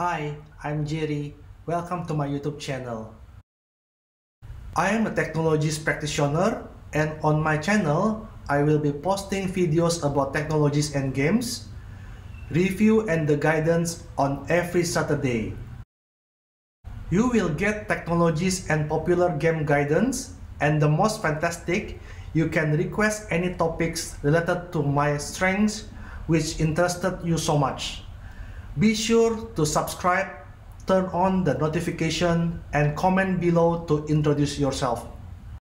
Hi, I'm Jerry. Welcome to my YouTube channel. I am a technologies practitioner and on my channel, I will be posting videos about technologies and games, review and the guidance on every Saturday. You will get technologies and popular game guidance and the most fantastic, you can request any topics related to my strengths which interested you so much. Be sure to subscribe, turn on the notification and comment below to introduce yourself.